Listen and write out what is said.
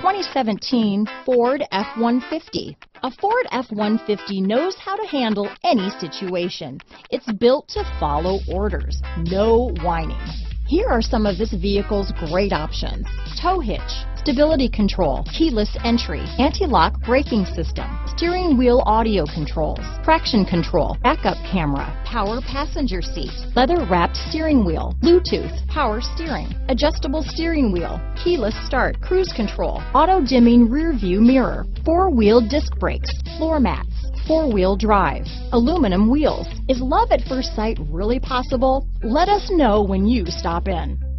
2017 Ford F-150. A Ford F-150 knows how to handle any situation. It's built to follow orders, no whining. Here are some of this vehicle's great options. Tow hitch, stability control, keyless entry, anti-lock braking system, steering wheel audio controls, traction control, backup camera, power passenger seat, leather wrapped steering wheel, Bluetooth, power steering, adjustable steering wheel, keyless start, cruise control, auto dimming rear view mirror, four wheel disc brakes, floor mats, four-wheel drive, aluminum wheels. Is love at first sight really possible? Let us know when you stop in.